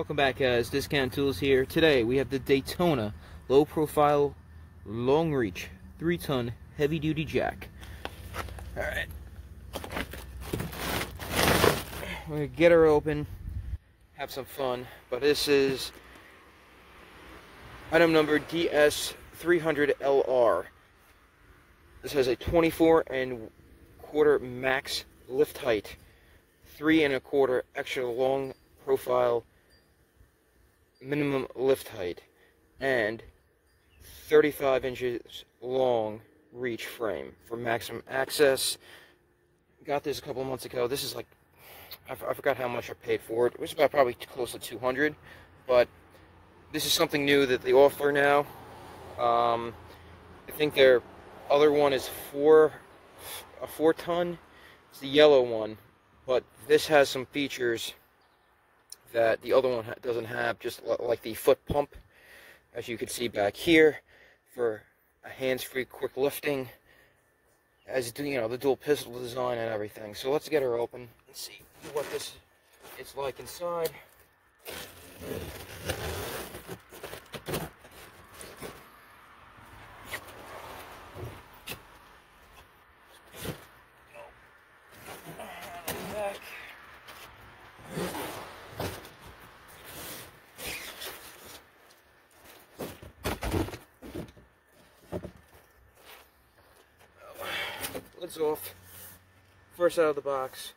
Welcome back guys, Discount Tools here. Today we have the Daytona low profile long reach 3 ton heavy duty jack. Alright. We're gonna get her open, have some fun, but this is item number DS300LR. This has a 24 and quarter max lift height, three and a quarter extra long profile minimum lift height, and 35 inches long reach frame for maximum access. Got this a couple months ago. This is like, I, forgot how much I paid for it. It was about probably close to 200, but this is something new that they offer now. Um, I think their other one is four, a four ton. It's the yellow one, but this has some features that the other one doesn't have, just like the foot pump, as you can see back here, for a hands-free quick lifting, as do you know, the dual piston design and everything. So let's get her open and see what this is like inside. Off. First out of the box.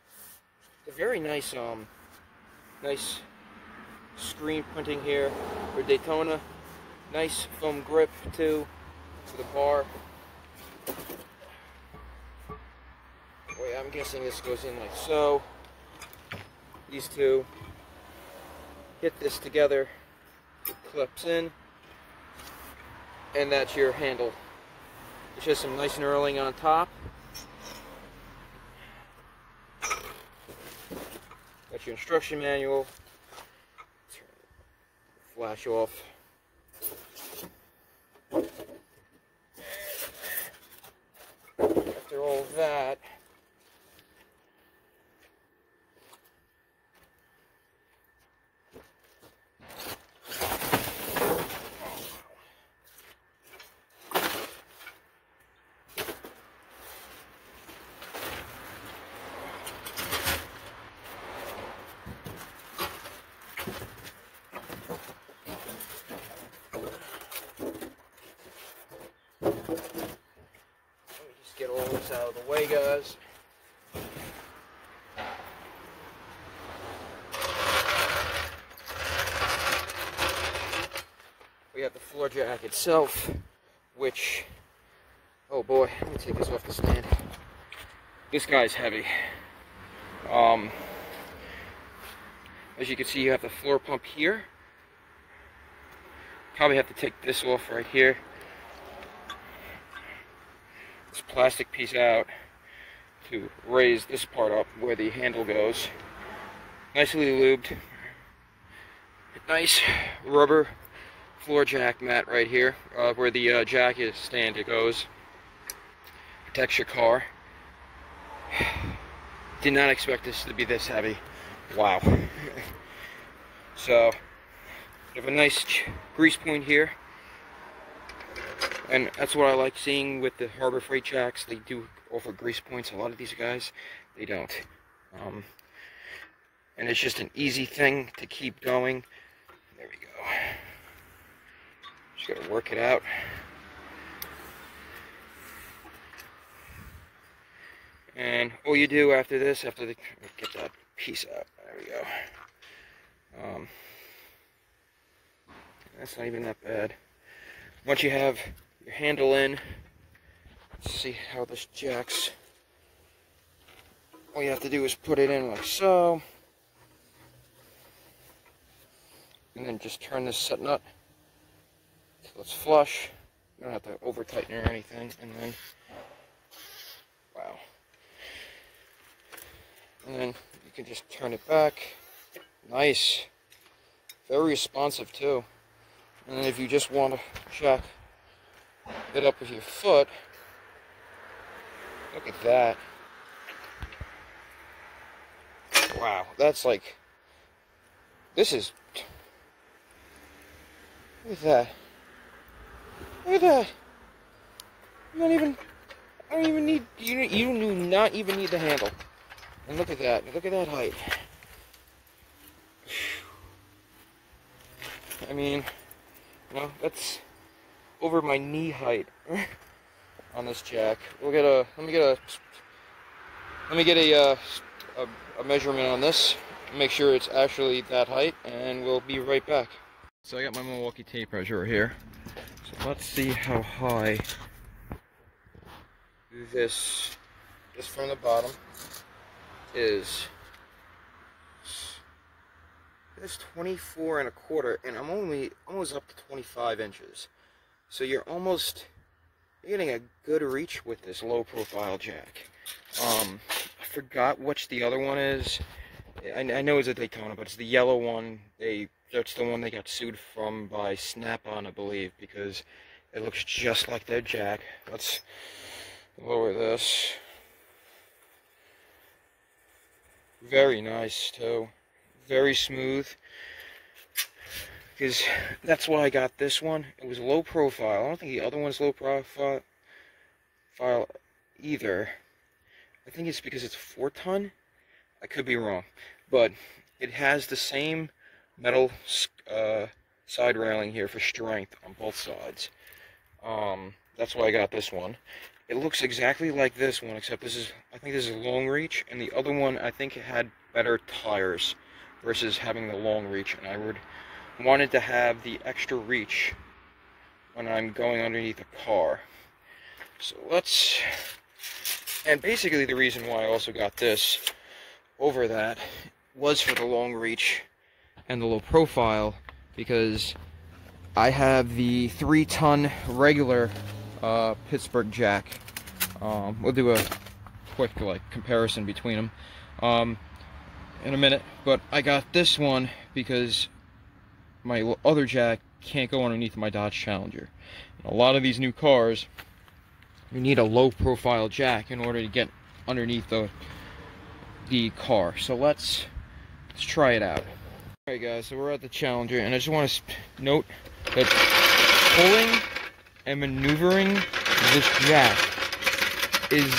A very nice, um, nice screen printing here for Daytona. Nice foam grip too for the bar. Wait, I'm guessing this goes in like so. These two hit this together. It clips in, and that's your handle. It's just some nice knurling on top. Your instruction manual. Flash off. After all that, get all this out of the way, guys. We have the floor jack itself, which, oh boy, let me take this off the stand. This guy's heavy. Um, as you can see, you have the floor pump here. Probably have to take this off right here this plastic piece out to raise this part up where the handle goes. Nicely lubed. Nice rubber floor jack mat right here uh, where the uh, jack is stand it goes. Protects your car. Did not expect this to be this heavy. Wow. so, have a nice grease point here and that's what I like seeing with the Harbor Freight jacks. They do offer grease points. A lot of these guys, they don't. Um, and it's just an easy thing to keep going. There we go. Just gotta work it out. And all you do after this, after the get that piece out, there we go. Um, that's not even that bad. Once you have your handle in. Let's see how this jacks. All you have to do is put it in like so. And then just turn this set nut so it's flush. You don't have to over tighten or anything. And then, wow. And then you can just turn it back. Nice. Very responsive too. And if you just want to check it up with your foot. Look at that. Wow, that's like, this is Look at that. Look at that. You don't even, I don't even need, you, you do not even need the handle. And look at that, look at that height. I mean, you know, that's over my knee height on this jack. We'll get a, let me get a, let me get a, uh, a, a measurement on this, make sure it's actually that height, and we'll be right back. So I got my Milwaukee tape measure here. So let's see how high this, this from the bottom is. It's 24 and a quarter, and I'm only almost up to 25 inches. So you're almost you're getting a good reach with this low profile jack. Um, I forgot which the other one is. I, I know it's a Daytona, but it's the yellow one. They that's the one they got sued from by Snap-on, I believe, because it looks just like their jack. Let's lower this. Very nice too. Very smooth. Because that's why I got this one. It was low profile. I don't think the other one's low profile file either. I think it's because it's 4 ton. I could be wrong. But it has the same metal uh, side railing here for strength on both sides. Um, that's why I got this one. It looks exactly like this one, except this is, I think this is long reach, and the other one, I think had better tires versus having the long reach, and I would wanted to have the extra reach when I'm going underneath a car. So let's, and basically the reason why I also got this over that was for the long reach and the low profile because I have the three ton regular uh, Pittsburgh Jack. Um, we'll do a quick like comparison between them um, in a minute, but I got this one because my other Jack can't go underneath my Dodge Challenger. A lot of these new cars, you need a low profile jack in order to get underneath the the car. So let's let's try it out. Alright guys, so we're at the Challenger and I just want to note that pulling and maneuvering this jack is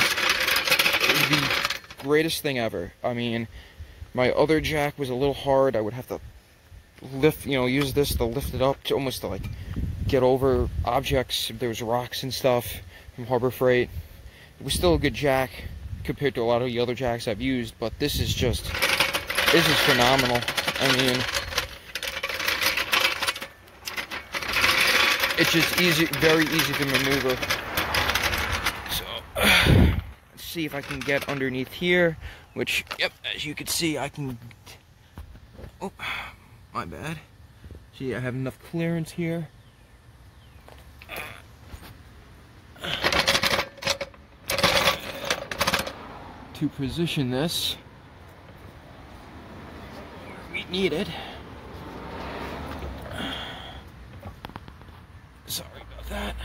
the greatest thing ever. I mean, my other jack was a little hard. I would have to lift, you know, use this to lift it up to almost to like get over objects. There was rocks and stuff from Harbor Freight. It was still a good jack compared to a lot of the other jacks I've used, but this is just, this is phenomenal. I mean, it's just easy, very easy to maneuver. See if I can get underneath here, which, yep, as you can see, I can, oh, my bad. See, I have enough clearance here. To position this we need it. Sorry about that.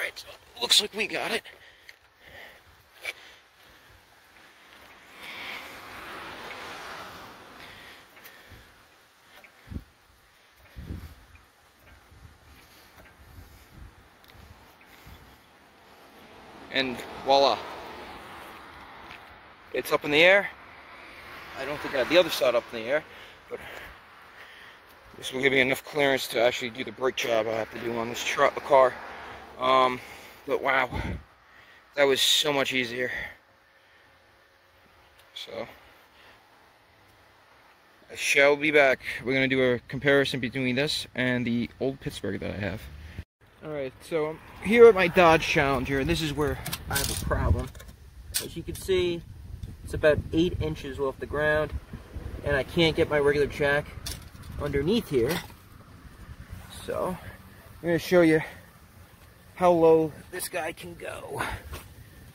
Alright, so looks like we got it. and voila. It's up in the air. I don't think I have the other side up in the air, but this will give me enough clearance to actually do the brake job I have to do on this truck the car. Um, but wow, that was so much easier. So, I shall be back. We're going to do a comparison between this and the old Pittsburgh that I have. Alright, so I'm here at my Dodge Challenger, and this is where I have a problem. As you can see, it's about 8 inches off the ground, and I can't get my regular jack underneath here. So, I'm going to show you how low this guy can go.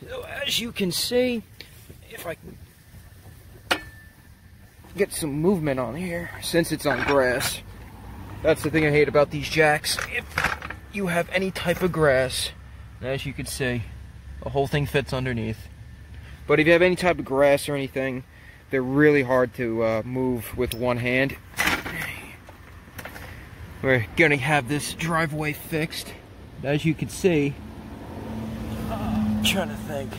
So, as you can see, if I can get some movement on here, since it's on grass, that's the thing I hate about these jacks. If you have any type of grass, as you can see, the whole thing fits underneath. But if you have any type of grass or anything, they're really hard to uh, move with one hand. We're gonna have this driveway fixed. As you can see, I'm trying to think.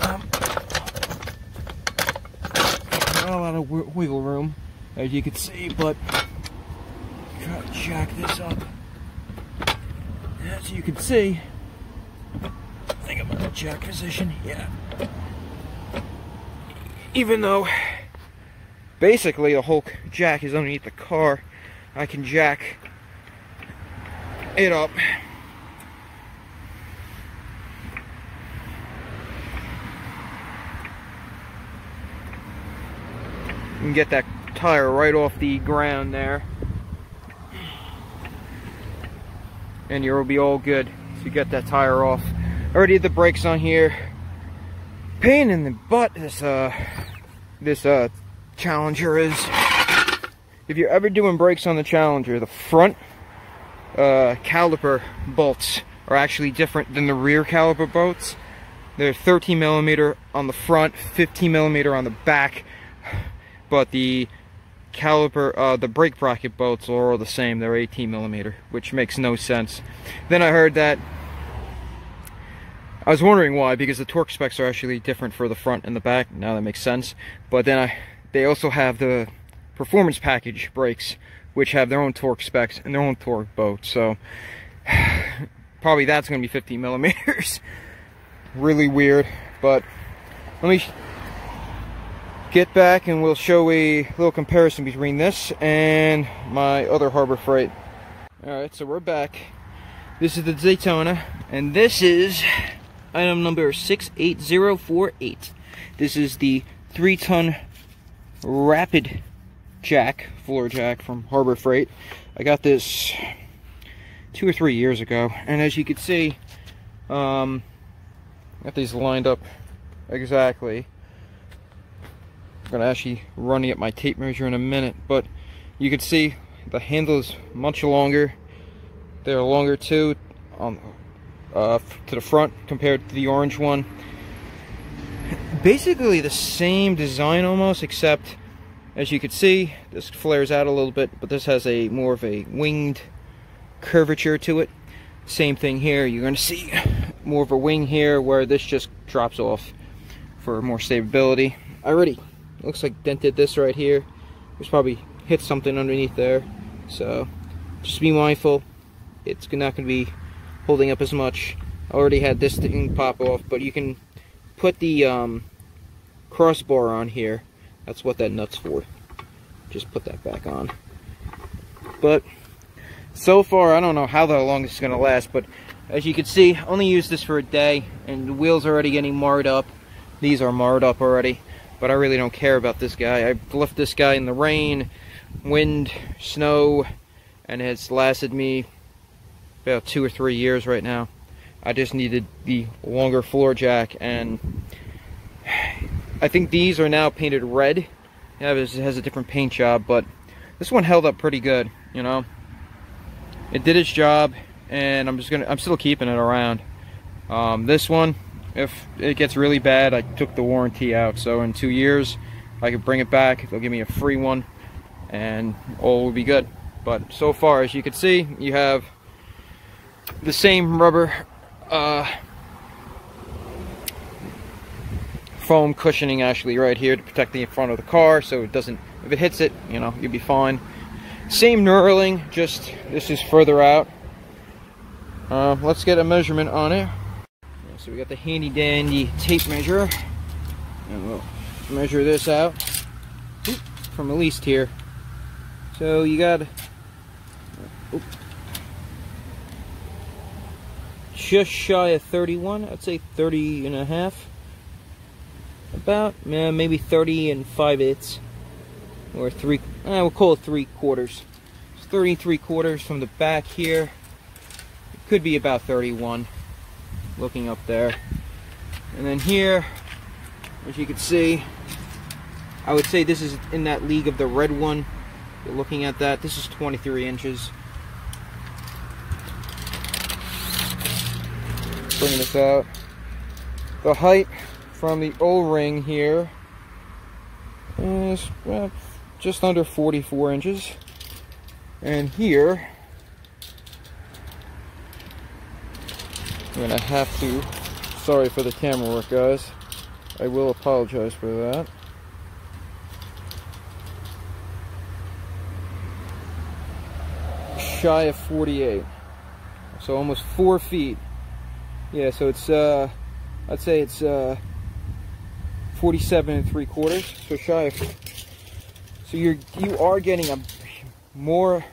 Um, not a lot of wiggle room, as you can see, but try to jack this up. As you can see, I think I'm in the jack position, yeah. Even though basically the whole jack is underneath the car, I can jack it up. and get that tire right off the ground there. And you'll be all good. So you get that tire off. Already the brakes on here. Pain in the butt this uh this uh Challenger is. If you're ever doing brakes on the Challenger, the front uh, caliper bolts are actually different than the rear caliper bolts. They're 13 millimeter on the front, 15 millimeter on the back, but the caliper, uh, the brake bracket bolts are all the same. They're 18 millimeter, which makes no sense. Then I heard that I was wondering why, because the torque specs are actually different for the front and the back. Now that makes sense. But then I, they also have the performance package brakes, which have their own torque specs and their own torque boat. So probably that's going to be 50 millimeters. really weird, but let me get back and we'll show a little comparison between this and my other Harbor Freight. Alright, so we're back. This is the Daytona, and this is item number 68048. This is the 3-ton rapid jack, floor jack from Harbor Freight. I got this two or three years ago, and as you can see, um, got these lined up exactly. I'm gonna actually run at my tape measure in a minute, but you can see the handle is much longer. They're longer too, on uh, to the front compared to the orange one. Basically the same design almost, except as you can see, this flares out a little bit, but this has a more of a winged curvature to it. Same thing here, you're going to see more of a wing here where this just drops off for more stability. Already looks like dented this right here. There's probably hit something underneath there. So just be mindful. It's not going to be holding up as much. I already had this thing pop off, but you can put the um, crossbar on here. That's what that nut's for. Just put that back on. But so far, I don't know how long this is going to last, but as you can see, only used this for a day, and the wheels already getting marred up. These are marred up already but I really don't care about this guy. I've left this guy in the rain, wind, snow, and it's lasted me about two or three years right now. I just needed the longer floor jack, and I think these are now painted red. Yeah, it has a different paint job, but this one held up pretty good, you know. It did its job, and I'm just gonna, I'm still keeping it around. Um, this one, if it gets really bad, I took the warranty out. So in two years, I could bring it back. They'll give me a free one, and all will be good. But so far, as you can see, you have the same rubber uh, foam cushioning actually right here to protect the front of the car so it doesn't, if it hits it, you know, you'll be fine. Same knurling, just this is further out. Uh, let's get a measurement on it. So we got the handy dandy tape measure. And we'll measure this out from at least here. So you got just shy of 31. I'd say 30 and a half. About maybe 30 and 5 eighths. Or 3, eh, we'll call it 3 quarters. It's 33 quarters from the back here. It could be about 31 looking up there. And then here, as you can see, I would say this is in that league of the red one. You're looking at that. This is 23 inches. Bring this out. the height from the O-ring here is well, just under 44 inches. And here, I'm gonna have to, sorry for the camera work guys, I will apologize for that. Shy of 48. So almost four feet. Yeah, so it's, uh, I'd say it's, uh, 47 and three quarters. So shy of, so you're, you are getting a more,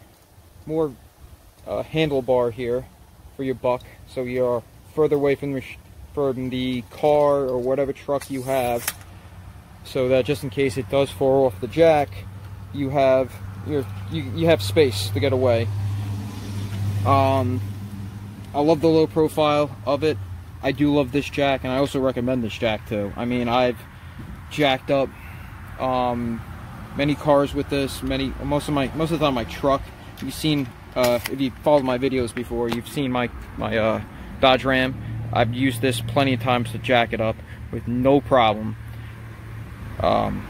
more, uh, handlebar here for your buck. So you're further away from the, from the car or whatever truck you have. So that just in case it does fall off the jack, you have, you you have space to get away. Um, I love the low profile of it. I do love this jack, and I also recommend this jack too. I mean, I've jacked up um, many cars with this. Many, most of my, most of the time, my truck. You've seen, uh, if you followed my videos before, you've seen my my uh, Dodge Ram. I've used this plenty of times to jack it up with no problem. Um,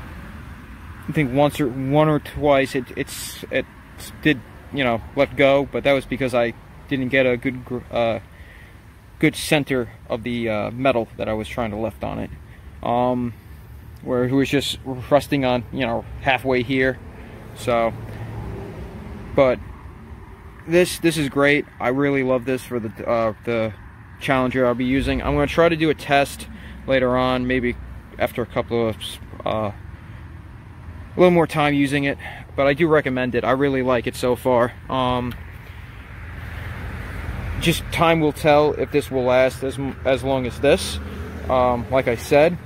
I think once or one or twice it it's it did you know, let go, but that was because I didn't get a good uh, good center of the uh, metal that I was trying to lift on it. Um, where it was just resting on, you know, halfway here. So, but this this is great. I really love this for the uh, the Challenger I'll be using. I'm going to try to do a test later on, maybe after a couple of uh, a little more time using it but I do recommend it. I really like it so far. Um, just time will tell if this will last as, as long as this, um, like I said.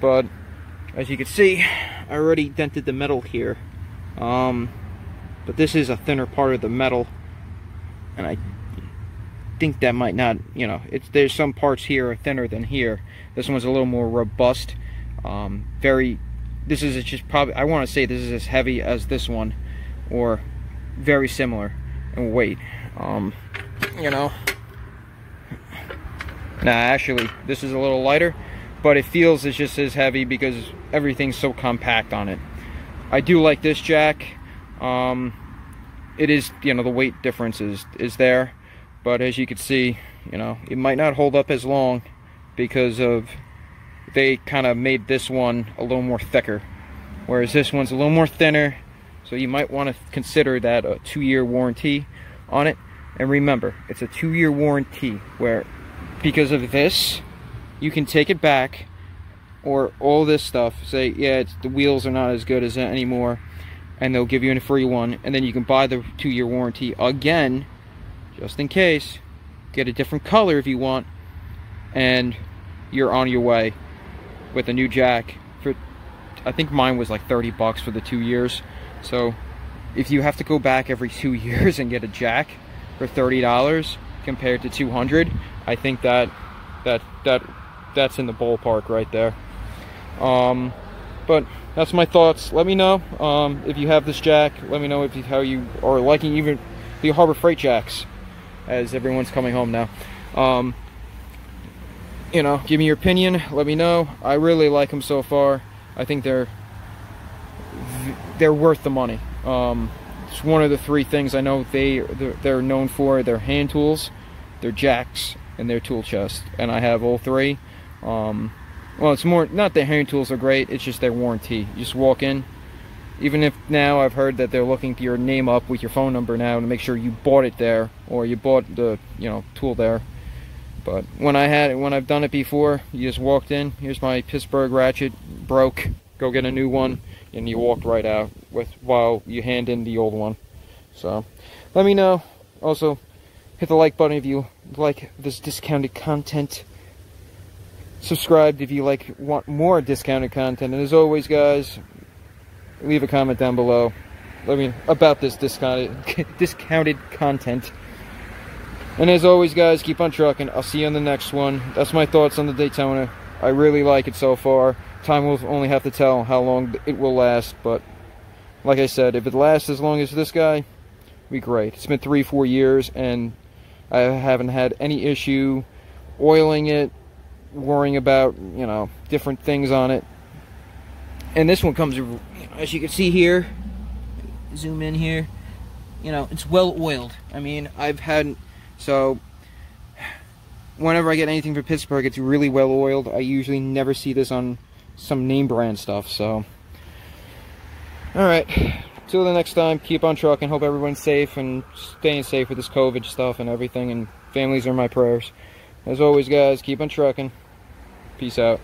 But as you can see, I already dented the metal here. Um, but this is a thinner part of the metal. And I think that might not, you know, it's there's some parts here are thinner than here. This one's a little more robust. Um, very this is just probably I want to say this is as heavy as this one or very similar in weight um, you know nah actually this is a little lighter but it feels it's just as heavy because everything's so compact on it. I do like this jack. Um, it is you know the weight difference is is there but as you can see you know it might not hold up as long because of they kind of made this one a little more thicker whereas this one's a little more thinner so you might want to consider that a two-year warranty on it. And remember it's a two-year warranty where because of this you can take it back or all this stuff say yeah the wheels are not as good as anymore and they'll give you a free one and then you can buy the two-year warranty again just in case. Get a different color if you want and you're on your way with a new jack for I think mine was like 30 bucks for the two years. So if you have to go back every two years and get a jack for $30 compared to 200 I think that that that that's in the ballpark right there um, but that's my thoughts let me know um, if you have this jack let me know if you, how you are liking even the Harbor Freight jacks as everyone's coming home now um, you know, give me your opinion. Let me know. I really like them so far. I think they're they're worth the money. Um, it's one of the three things I know they they're known for. Their hand tools, their jacks, and their tool chest. And I have all three. Um, well, it's more not the hand tools are great. It's just their warranty. You just walk in. Even if now I've heard that they're looking your name up with your phone number now to make sure you bought it there or you bought the you know tool there but when I had it, when I've done it before, you just walked in. Here's my Pittsburgh ratchet, broke. Go get a new one, and you walked right out with while you hand in the old one. So, let me know. Also, hit the like button if you like this discounted content. Subscribe if you like want more discounted content. And as always, guys, leave a comment down below. Let me about this discounted discounted content. And as always, guys, keep on trucking. I'll see you on the next one. That's my thoughts on the Daytona. I really like it so far. Time will only have to tell how long it will last, but like I said, if it lasts as long as this guy, be great. It's been three, four years, and I haven't had any issue oiling it, worrying about, you know, different things on it. And this one comes, as you can see here, zoom in here, you know, it's well oiled. I mean, I've had, so, whenever I get anything from Pittsburgh, it's really well oiled. I usually never see this on some name brand stuff, so. Alright, till the next time, keep on trucking. Hope everyone's safe and staying safe with this COVID stuff and everything, and families are my prayers. As always, guys, keep on trucking. Peace out.